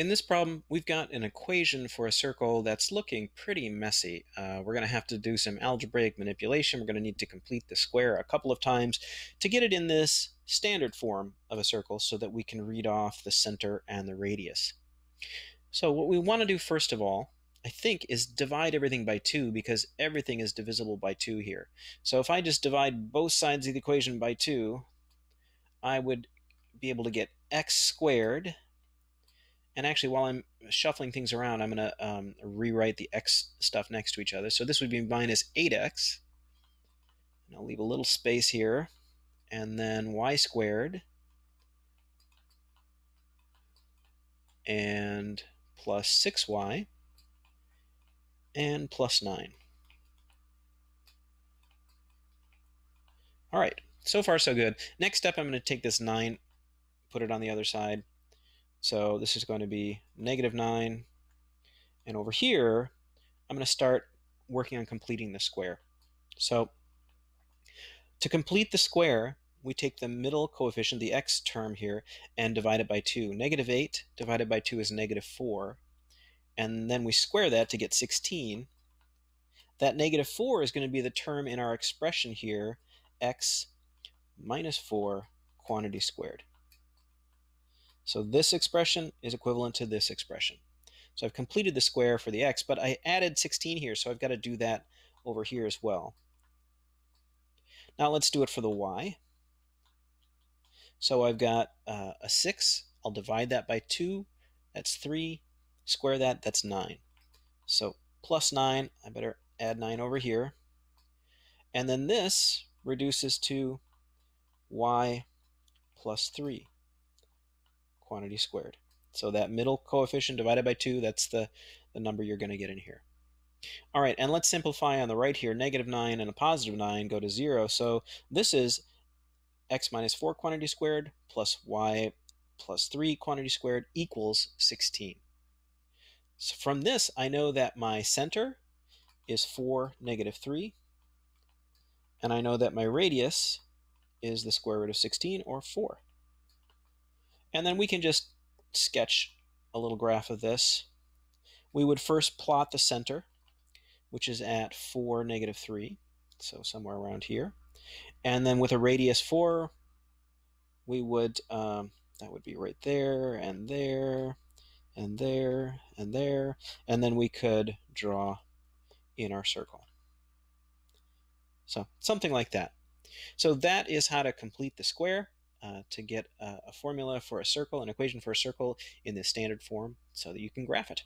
In this problem, we've got an equation for a circle that's looking pretty messy. Uh, we're going to have to do some algebraic manipulation. We're going to need to complete the square a couple of times to get it in this standard form of a circle so that we can read off the center and the radius. So what we want to do first of all, I think, is divide everything by 2 because everything is divisible by 2 here. So if I just divide both sides of the equation by 2, I would be able to get x squared and actually, while I'm shuffling things around, I'm going to um, rewrite the x stuff next to each other. So this would be minus 8x. And I'll leave a little space here. And then y squared. And plus 6y. And plus 9. All right, so far so good. Next step, I'm going to take this 9, put it on the other side, so this is going to be negative 9. And over here, I'm going to start working on completing the square. So to complete the square, we take the middle coefficient, the x term here, and divide it by 2. Negative 8 divided by 2 is negative 4. And then we square that to get 16. That negative 4 is going to be the term in our expression here, x minus 4 quantity squared. So this expression is equivalent to this expression. So I've completed the square for the x, but I added 16 here, so I've got to do that over here as well. Now let's do it for the y. So I've got uh, a 6. I'll divide that by 2. That's 3. Square that, that's 9. So plus 9, I better add 9 over here. And then this reduces to y plus 3 quantity squared. So that middle coefficient divided by 2, that's the, the number you're going to get in here. All right, and let's simplify on the right here. Negative 9 and a positive 9 go to 0. So this is x minus 4 quantity squared plus y plus 3 quantity squared equals 16. So from this, I know that my center is 4, negative 3. And I know that my radius is the square root of 16, or 4. And then we can just sketch a little graph of this. We would first plot the center, which is at 4, negative 3, so somewhere around here. And then with a radius 4, we would, um, that would be right there, and there, and there, and there. And then we could draw in our circle. So something like that. So that is how to complete the square uh, to get a, a formula for a circle, an equation for a circle in the standard form so that you can graph it.